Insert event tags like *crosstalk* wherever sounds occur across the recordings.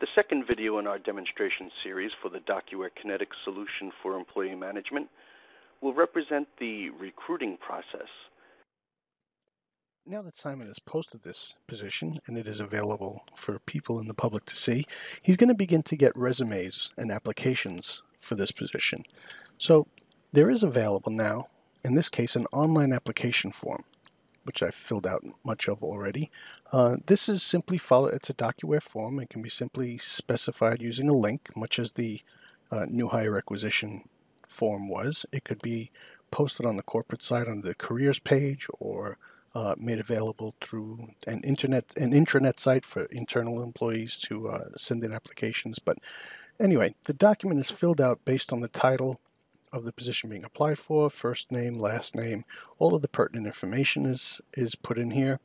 The second video in our demonstration series for the DocuWare Kinetic solution for employee management will represent the recruiting process. Now that Simon has posted this position and it is available for people in the public to see, he's going to begin to get resumes and applications for this position. So there is available now, in this case, an online application form which I've filled out much of already. Uh, this is simply follow, it's a DocuWare form. It can be simply specified using a link, much as the uh, new hire requisition form was. It could be posted on the corporate site on the careers page or uh, made available through an internet an intranet site for internal employees to uh, send in applications. But anyway, the document is filled out based on the title of the position being applied for, first name, last name, all of the pertinent information is, is put in here.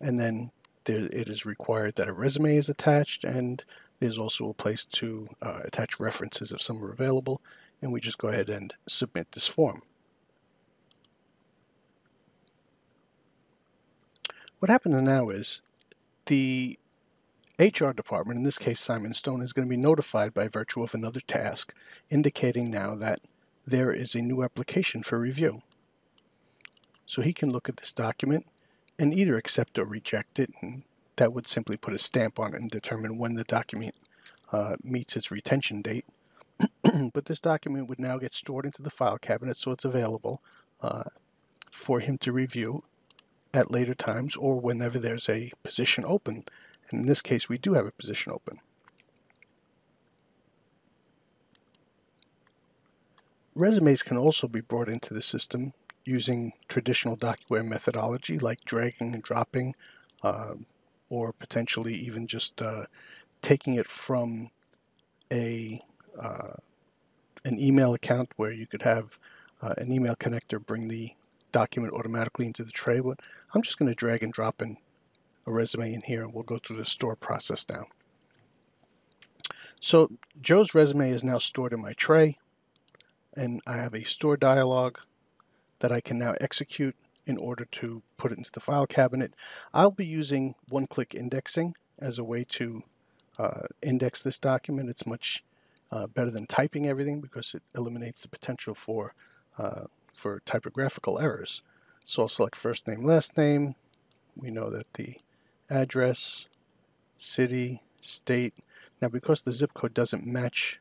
And then there, it is required that a resume is attached and there's also a place to uh, attach references if some are available. And we just go ahead and submit this form. What happens now is the HR department, in this case Simon Stone, is going to be notified by virtue of another task, indicating now that there is a new application for review. So he can look at this document and either accept or reject it, and that would simply put a stamp on it and determine when the document uh, meets its retention date. *clears throat* but this document would now get stored into the file cabinet so it's available uh, for him to review at later times or whenever there's a position open. And in this case, we do have a position open. Resumes can also be brought into the system using traditional DocuWare methodology like dragging and dropping uh, or potentially even just uh, taking it from a uh, an email account where you could have uh, an email connector bring the document automatically into the tray. But I'm just going to drag and drop in a resume in here and we'll go through the store process now. So Joe's resume is now stored in my tray and I have a store dialog that I can now execute in order to put it into the file cabinet. I'll be using one-click indexing as a way to uh, index this document. It's much uh, better than typing everything because it eliminates the potential for, uh, for typographical errors. So I'll select first name, last name. We know that the address, city, state. Now because the zip code doesn't match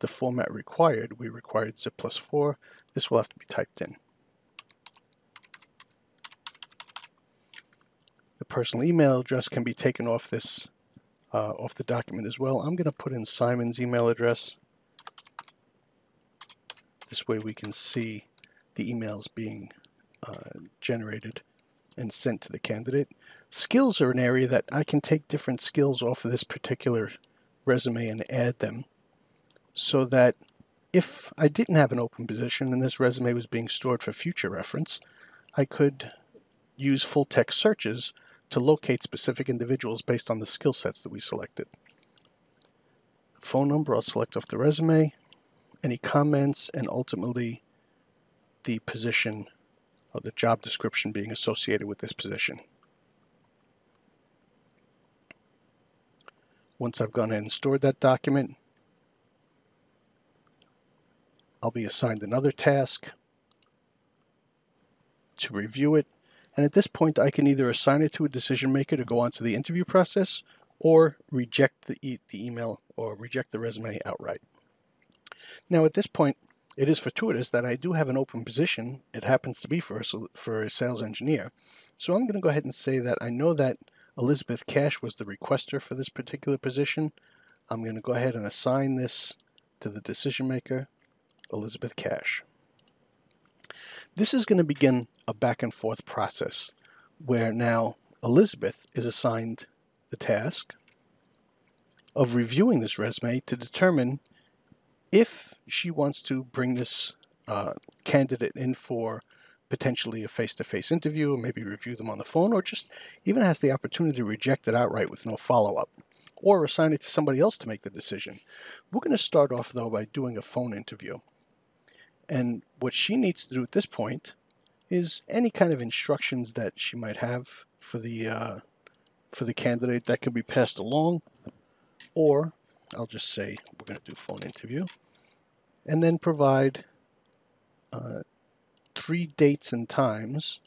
the format required, we required zip plus 4. This will have to be typed in. The personal email address can be taken off this uh, off the document as well. I'm going to put in Simon's email address. This way we can see the emails being uh, generated and sent to the candidate. Skills are an area that I can take different skills off of this particular resume and add them so that if I didn't have an open position and this resume was being stored for future reference, I could use full text searches to locate specific individuals based on the skill sets that we selected. Phone number, I'll select off the resume, any comments, and ultimately the position or the job description being associated with this position. Once I've gone ahead and stored that document, I'll be assigned another task to review it. And at this point, I can either assign it to a decision maker to go on to the interview process or reject the, e the email or reject the resume outright. Now, at this point, it is fortuitous that I do have an open position. It happens to be for a, for a sales engineer. So I'm going to go ahead and say that I know that Elizabeth Cash was the requester for this particular position. I'm going to go ahead and assign this to the decision maker Elizabeth Cash. This is going to begin a back and forth process where now Elizabeth is assigned the task of reviewing this resume to determine if she wants to bring this uh, candidate in for potentially a face-to-face -face interview or maybe review them on the phone or just even has the opportunity to reject it outright with no follow-up or assign it to somebody else to make the decision. We're going to start off though by doing a phone interview. And what she needs to do at this point is any kind of instructions that she might have for the uh, for the candidate that can be passed along, or I'll just say we're going to do phone interview, and then provide uh, three dates and times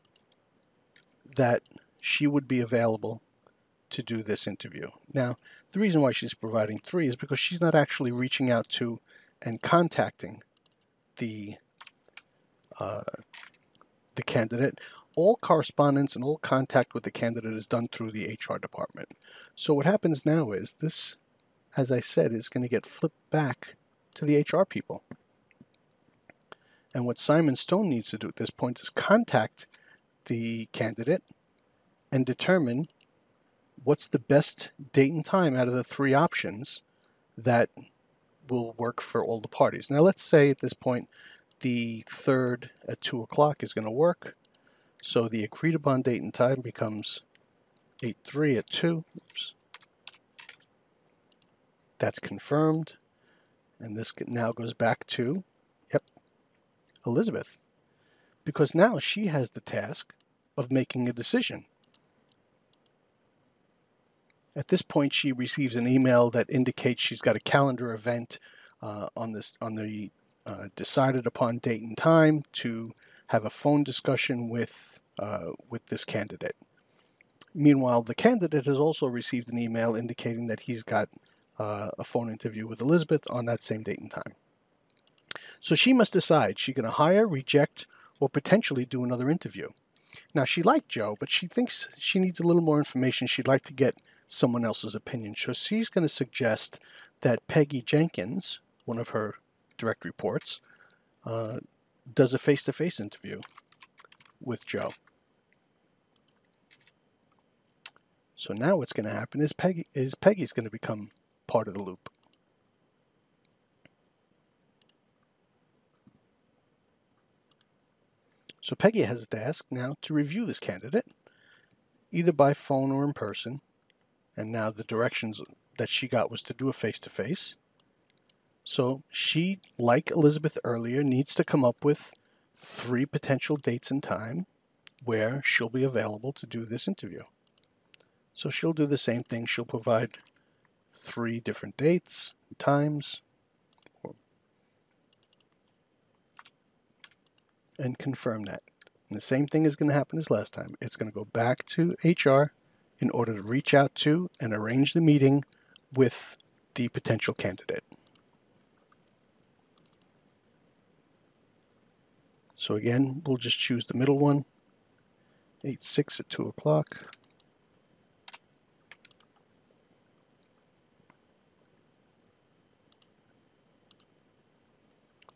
that she would be available to do this interview. Now, the reason why she's providing three is because she's not actually reaching out to and contacting the uh, the candidate. All correspondence and all contact with the candidate is done through the HR department. So what happens now is this, as I said, is going to get flipped back to the HR people. And what Simon Stone needs to do at this point is contact the candidate and determine what's the best date and time out of the three options that will work for all the parties. Now let's say at this point the third at 2 o'clock is going to work. So the agreed upon date and time becomes 8-3 at 2. Oops. That's confirmed. And this now goes back to, yep, Elizabeth. Because now she has the task of making a decision. At this point, she receives an email that indicates she's got a calendar event uh, on this on the uh, decided upon date and time to have a phone discussion with uh, with this candidate. Meanwhile, the candidate has also received an email indicating that he's got uh, a phone interview with Elizabeth on that same date and time. So she must decide she's going to hire, reject, or potentially do another interview. Now, she liked Joe, but she thinks she needs a little more information. She'd like to get someone else's opinion. So she's going to suggest that Peggy Jenkins, one of her direct reports, uh, does a face to face interview with Joe. So now what's going to happen is Peggy is Peggy's going to become part of the loop. So Peggy has a task now to review this candidate, either by phone or in person, and now the directions that she got was to do a face-to-face. So she, like Elizabeth earlier, needs to come up with three potential dates and time where she'll be available to do this interview. So she'll do the same thing. She'll provide three different dates, and times, and confirm that. And the same thing is going to happen as last time. It's going to go back to HR in order to reach out to and arrange the meeting with the potential candidate. So again, we'll just choose the middle one, 8, 6 at 2 o'clock.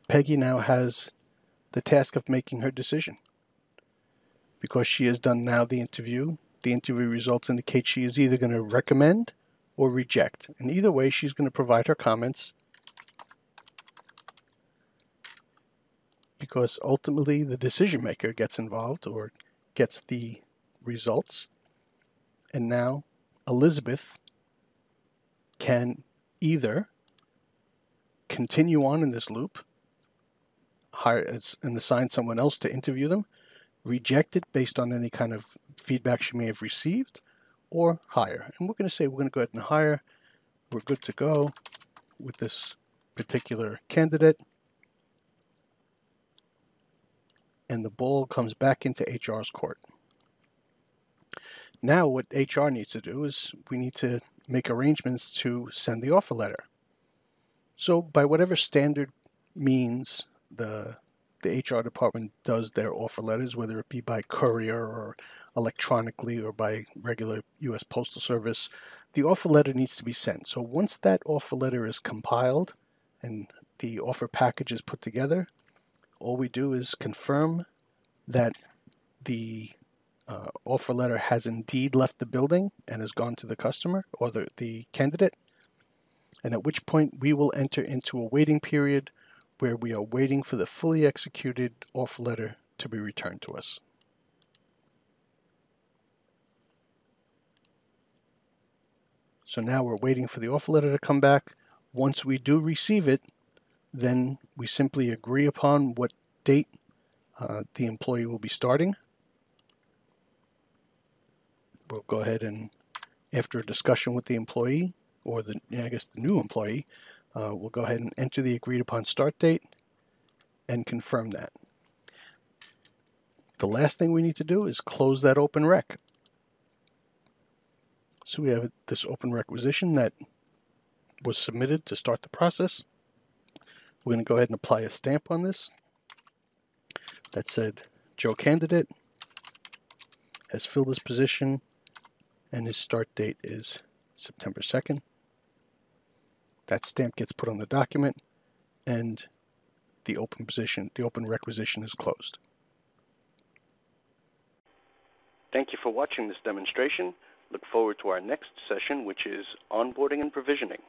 Peggy now has the task of making her decision. Because she has done now the interview, the interview results indicate she is either going to recommend or reject. And either way, she's going to provide her comments because ultimately the decision maker gets involved or gets the results. And now Elizabeth can either continue on in this loop hire and assign someone else to interview them, reject it based on any kind of feedback she may have received, or hire. And we're going to say we're going to go ahead and hire. We're good to go with this particular candidate. And the ball comes back into HR's court. Now what HR needs to do is we need to make arrangements to send the offer letter. So by whatever standard means the the HR department does their offer letters, whether it be by courier or electronically or by regular U.S. Postal Service, the offer letter needs to be sent. So once that offer letter is compiled and the offer package is put together, all we do is confirm that the uh, offer letter has indeed left the building and has gone to the customer or the, the candidate, and at which point we will enter into a waiting period where we are waiting for the fully executed offer letter to be returned to us. So now we're waiting for the offer letter to come back. Once we do receive it, then we simply agree upon what date uh, the employee will be starting. We'll go ahead and, after a discussion with the employee, or the I guess the new employee uh, will go ahead and enter the agreed upon start date and confirm that. The last thing we need to do is close that open rec. So we have this open requisition that was submitted to start the process. We're going to go ahead and apply a stamp on this that said Joe candidate has filled this position and his start date is September 2nd. That stamp gets put on the document and the open position, the open requisition is closed. Thank you for watching this demonstration. Look forward to our next session, which is onboarding and provisioning.